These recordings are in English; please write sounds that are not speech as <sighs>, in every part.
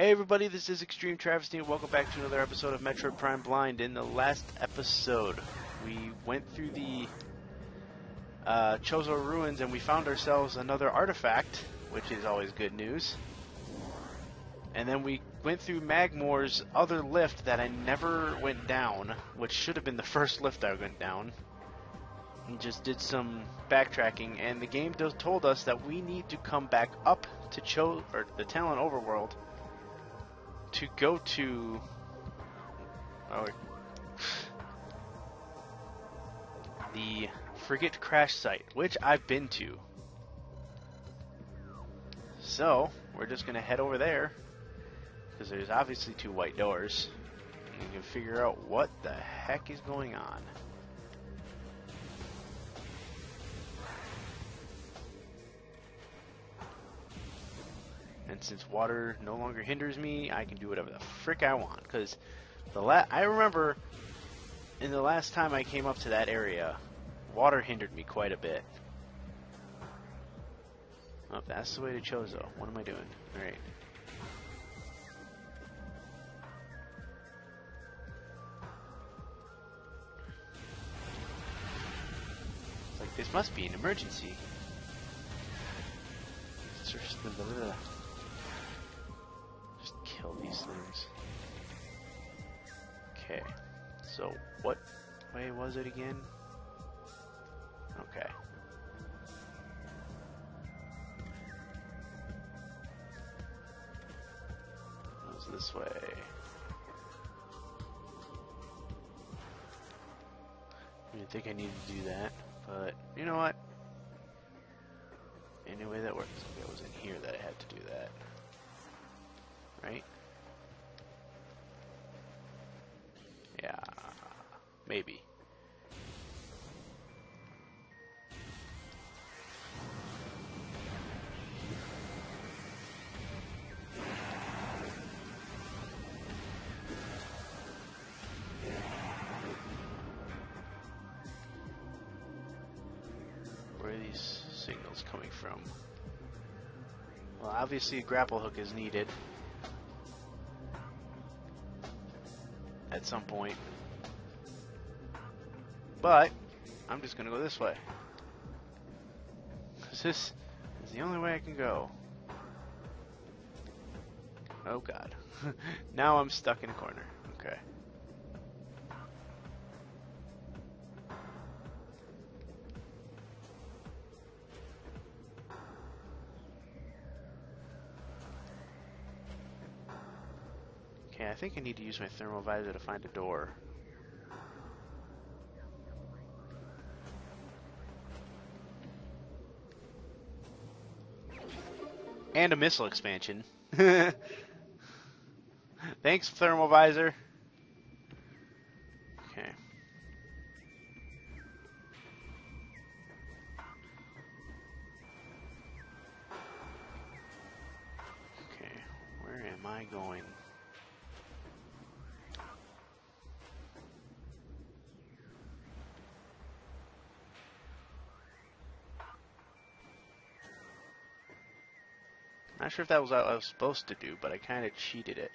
Hey everybody, this is XtremeTravesty and welcome back to another episode of Metroid Prime Blind. In the last episode, we went through the uh, Chozo ruins and we found ourselves another artifact, which is always good news. And then we went through Magmoor's other lift that I never went down, which should have been the first lift I went down. And just did some backtracking, and the game told us that we need to come back up to Cho or the Tallon Overworld to go to. Oh, the Frigate Crash Site, which I've been to. So, we're just gonna head over there, because there's obviously two white doors, and we can figure out what the heck is going on. Since water no longer hinders me, I can do whatever the frick I want. Because the la- I remember in the last time I came up to that area, water hindered me quite a bit. Oh, that's the way to Chozo. What am I doing? Alright. It's like, this must be an emergency. The Just kill these things. Okay. So, what way was it again? Okay. It was this way. I didn't think I needed to do that, but you know what? Any way that works. It was in here that I had to do that. Right? Yeah. Maybe. Where are these signals coming from? Well, obviously a grapple hook is needed. At some point. But, I'm just gonna go this way. Cause this is the only way I can go. Oh god. <laughs> now I'm stuck in a corner. Okay. I think I need to use my thermal visor to find a door. And a missile expansion. <laughs> Thanks, thermal visor. Not sure if that was what I was supposed to do, but I kind of cheated it.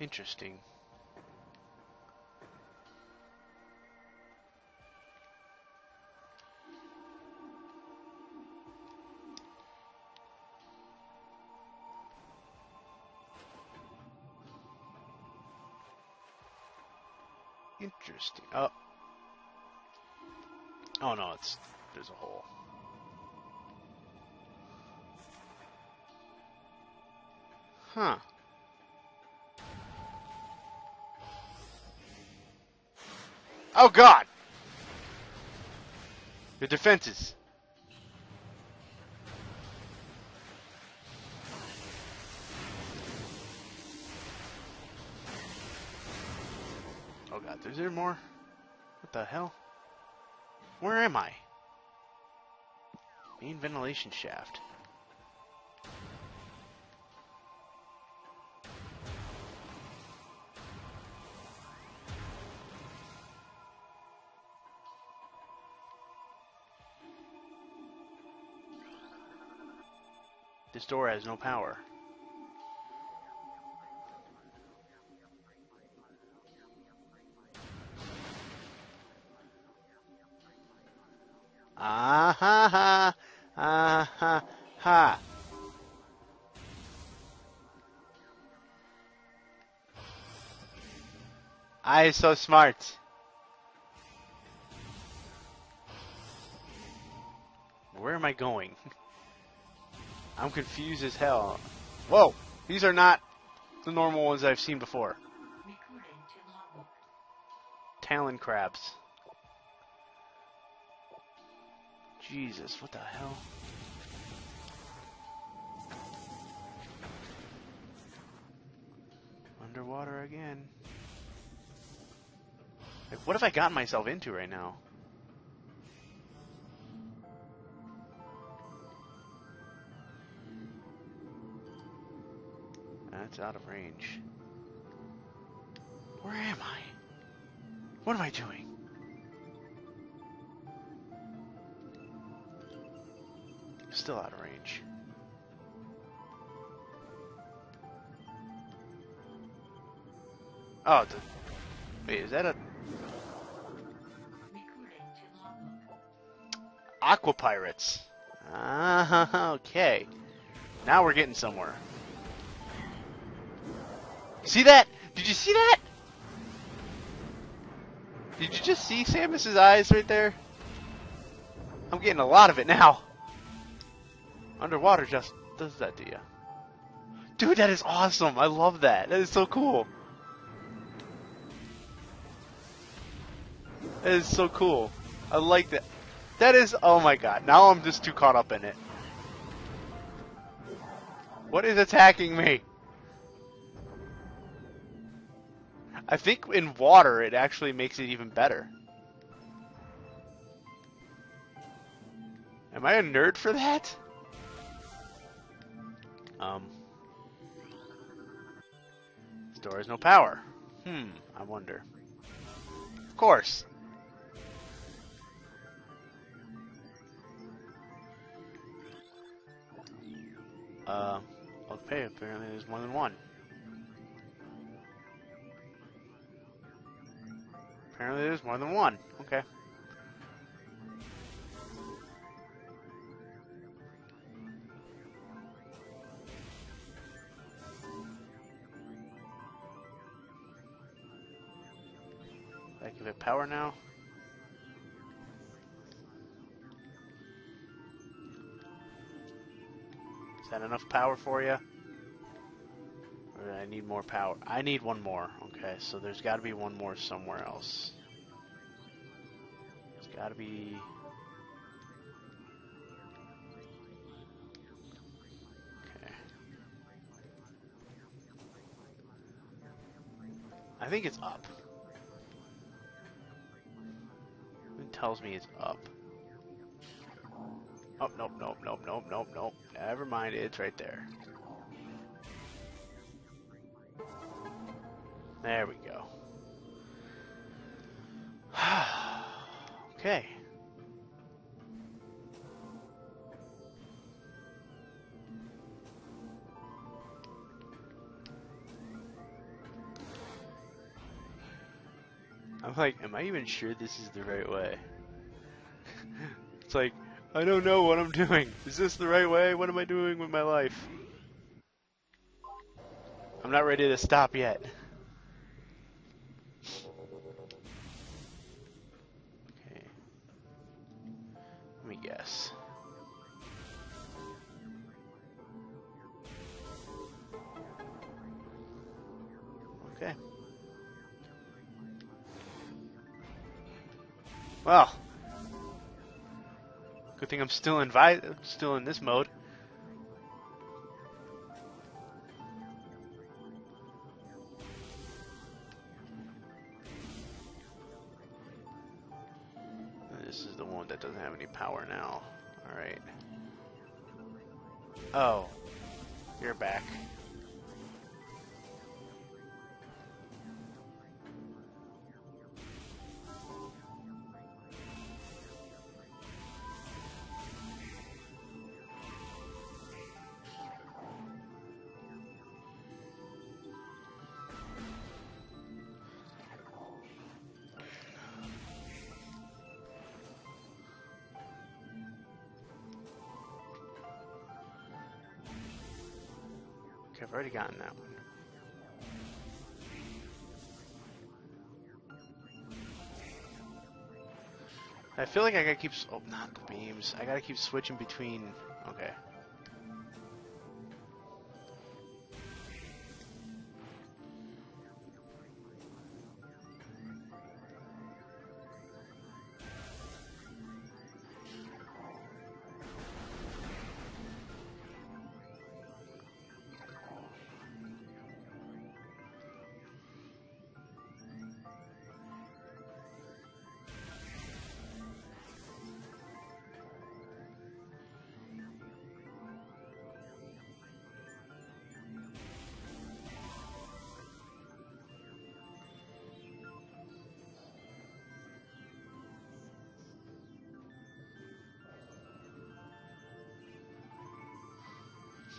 Interesting. Interesting. Oh. Oh no, it's there's a hole. Huh. Oh god! The defenses. Oh god, is there more? What the hell? Where am I? Main ventilation shaft. Door has no power. Ah ha ha! Ah ha ha! I so smart. Where am I going? <laughs> I'm confused as hell. Whoa! These are not the normal ones I've seen before. Talon crabs. Jesus, what the hell? Underwater again. Like, what have I gotten myself into right now? That's out of range. Where am I? What am I doing? Still out of range. Oh, the, wait, is that a Aqua Pirates? Ah, <laughs> okay. Now we're getting somewhere. See that? Did you see that? Did you just see Samus's eyes right there? I'm getting a lot of it now. Underwater just does that to you. Dude, that is awesome. I love that. That is so cool. That is so cool. I like that. That is, oh my god. Now I'm just too caught up in it. What is attacking me? I think in water it actually makes it even better. Am I a nerd for that? Um. Store has no power. Hmm, I wonder. Of course. Uh, okay, apparently there's more than one. Apparently there's more than one. Okay. I give it power now. Is that enough power for you? I need more power? I need one more. Okay, so there's got to be one more somewhere else. There's got to be... Okay. I think it's up. It tells me it's up. Oh, nope, nope, nope, nope, nope, nope. Never mind, it's right there. There we go. <sighs> okay. I'm like, am I even sure this is the right way? <laughs> it's like, I don't know what I'm doing. Is this the right way? What am I doing with my life? I'm not ready to stop yet. Well, good thing I'm still invited, still in this mode. This is the one that doesn't have any power now. All right. Oh, you're back. Okay, I've already gotten that one. I feel like I gotta keep. Oh, not the beams. I gotta keep switching between. Okay.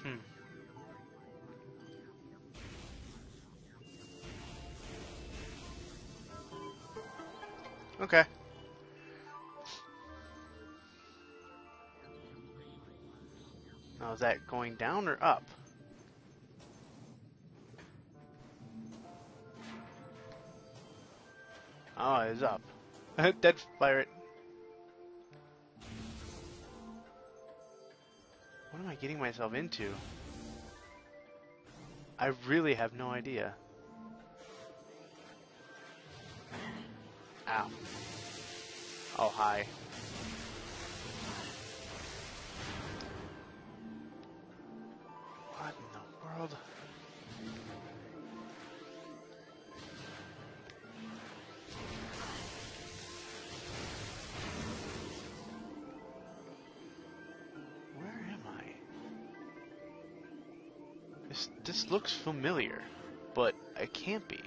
Hmm. Okay. Now is that going down or up? Oh, it's up. Dead pirate. What am I getting myself into? I really have no idea. Ow. Oh, hi. Looks familiar, but it can't be.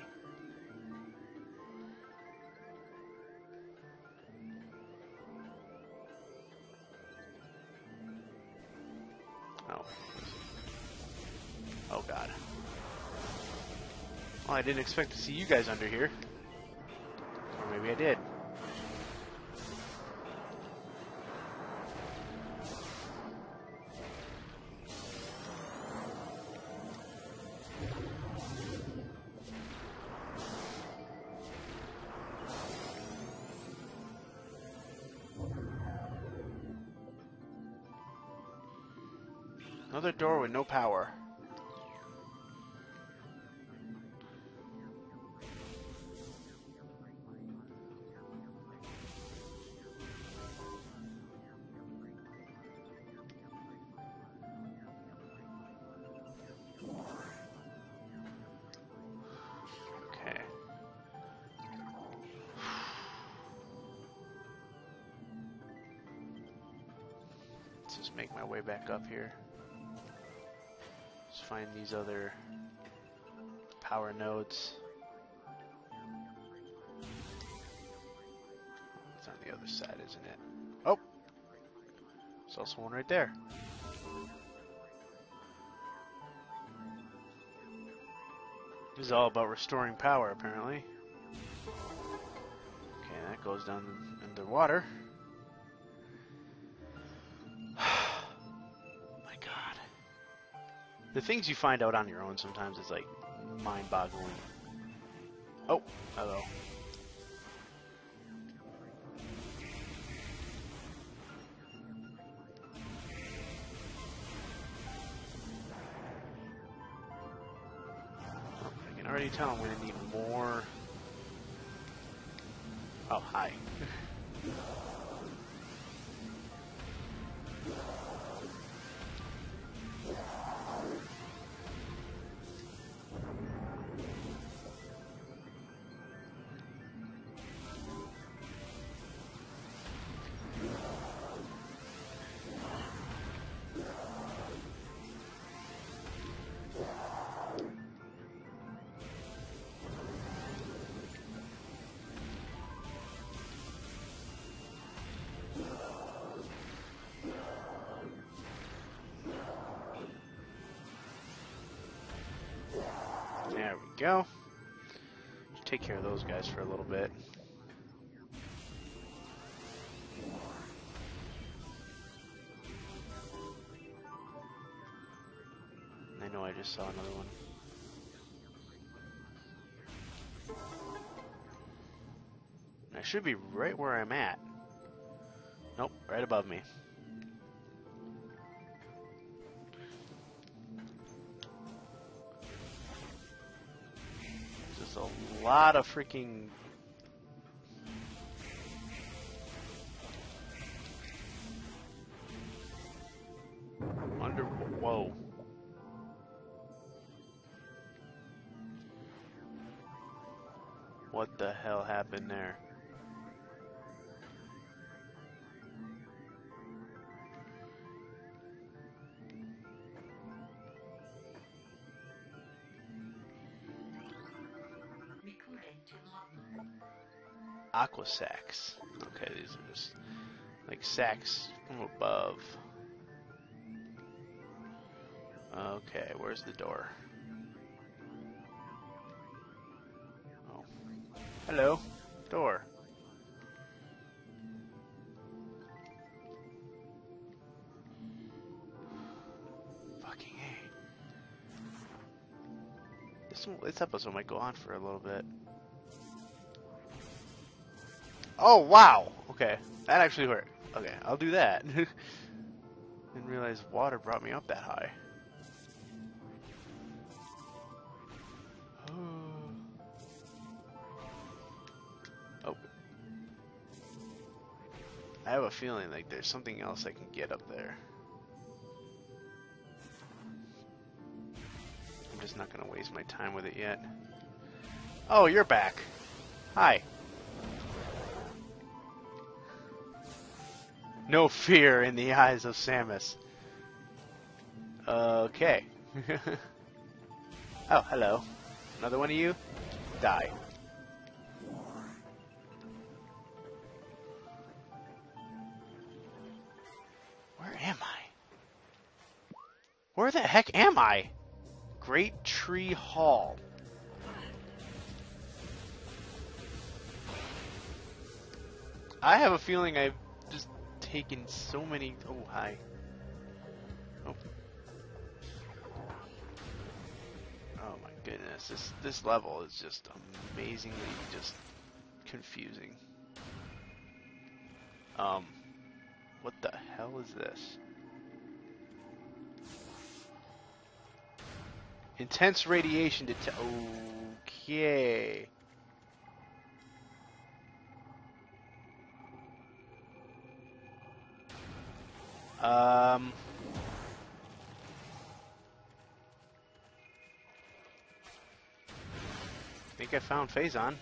Oh. Oh god. Well, I didn't expect to see you guys under here. Or maybe I did. Make my way back up here. Let's find these other power nodes. It's on the other side, isn't it? Oh! There's also one right there. This is all about restoring power, apparently. Okay, that goes down underwater. My The things you find out on your own sometimes is like mind boggling. Oh, hello. I can already tell I'm gonna need more. Oh, hi. <laughs> Go. Take care of those guys for a little bit. I know I just saw another one. I should be right where I'm at. Nope, right above me. Lot of freaking under whoa. What the hell happened there? Aqua sacs. Okay, these are just like sacks from above. Okay, where's the door? Oh. Hello. Door. Fucking A. This, this episode might go on for a little bit. Oh, wow. Okay. That actually worked. Okay, I'll do that. <laughs> Didn't realize water brought me up that high. Oh. oh. I have a feeling like there's something else I can get up there. I'm just not going to waste my time with it yet. Oh, you're back. Hi. No fear in the eyes of Samus. Okay. <laughs> oh, hello. Another one of you? Die. Where am I? Where the heck am I? Great Tree Hall. I have a feeling I've taken so many. Oh, hi. Oh. Oh my goodness, this this level is just amazingly just confusing. Um, what the hell is this? Intense radiation detect. Okay. Um. I think I found Phazon.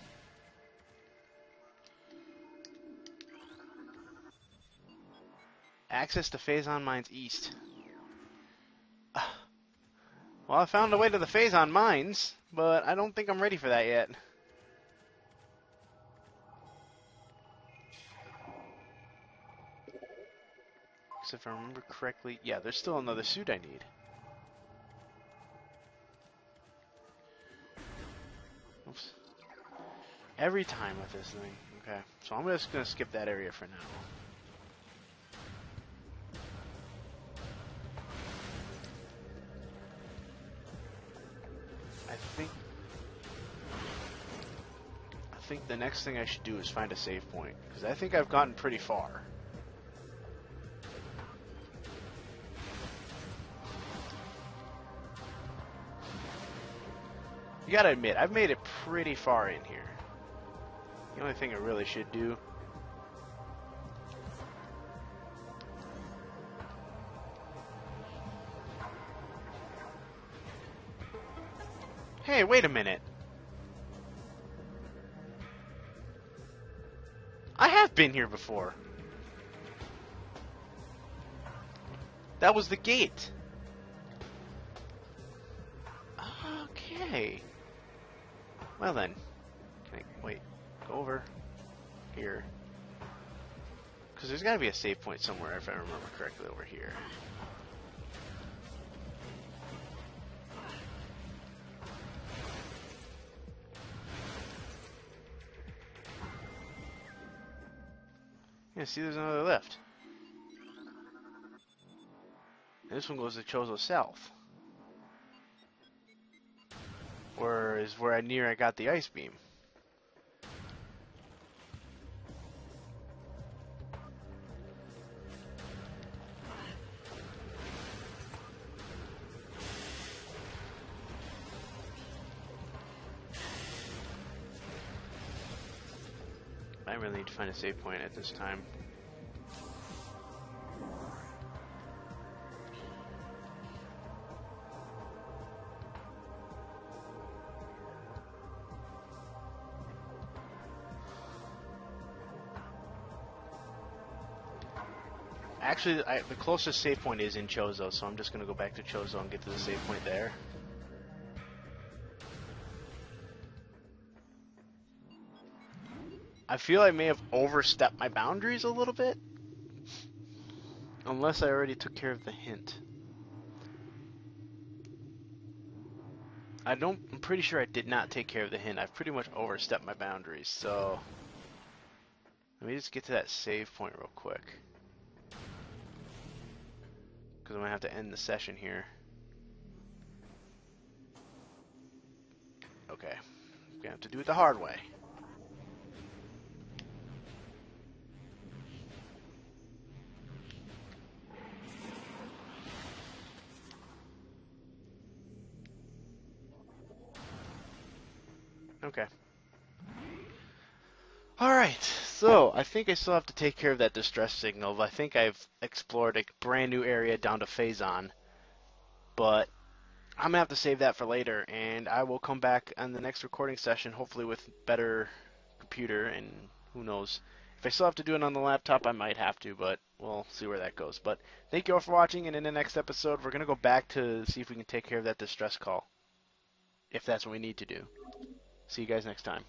Access to Phazon Mines East. <sighs> Well, I found a way to the Phazon Mines, but I don't think I'm ready for that yet. If I remember correctly, yeah, there's still another suit I need. Oops. Every time with this thing. Okay, so I'm just going to skip that area for now. I think I think the next thing I should do is find a save point because I think I've gotten pretty far. You gotta admit, I've made it pretty far in here. The only thing I really should do Hey, wait a minute. I have been here before. That was the gate. Okay. Well then, I, wait, go over here. Because there's got to be a save point somewhere, if I remember correctly, over here. Yeah, see, there's another left. And this one goes to Chozo South. Is where I near I got the ice beam. I really need to find a save point at this time. Actually, I, the closest save point is in Chozo, so I'm just going to go back to Chozo and get to the save point there. I feel I may have overstepped my boundaries a little bit. Unless I already took care of the hint. I don't, I'm pretty sure I did not take care of the hint. I've pretty much overstepped my boundaries, so... Let me just get to that save point real quick. Because I'm going to have to end the session here. Okay. I'm going to have to do it the hard way. Okay. Alright, so I think I still have to take care of that distress signal. I think I've explored a brand new area down to Phazon. But I'm going to have to save that for later, and I will come back on the next recording session, hopefully with better computer, and who knows. If I still have to do it on the laptop, I might have to, but we'll see where that goes. But thank you all for watching, and in the next episode, we're going to go back to see if we can take care of that distress call. If that's what we need to do. See you guys next time.